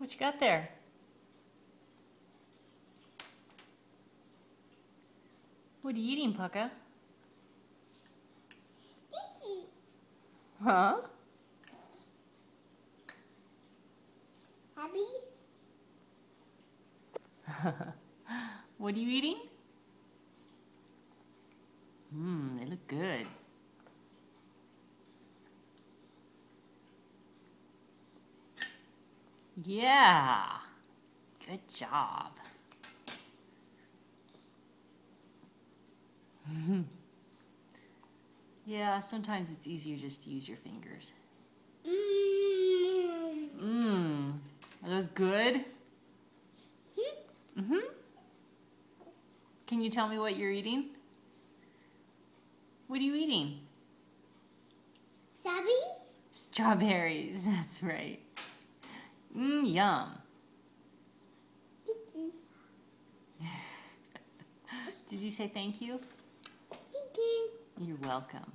What you got there? What are you eating, Pucka? Huh? Happy? what are you eating? Mmm, they look good. Yeah. Good job. yeah, sometimes it's easier just to use your fingers. Mmm. Mmm. Are those good? Mm-hmm. mm-hmm. Can you tell me what you're eating? What are you eating? Strawberries? Strawberries, that's right. Mmm, yum. Tiki. Did you say thank you? Tiki. You're welcome.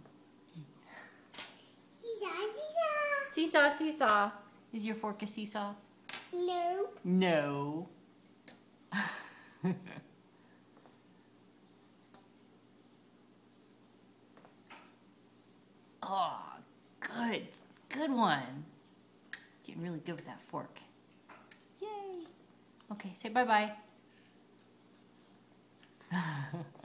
Seesaw, seesaw. Seesaw, seesaw. Is your fork a seesaw? No. No. oh, good. Good one. Getting really good with that fork. Yay. Okay, say bye-bye.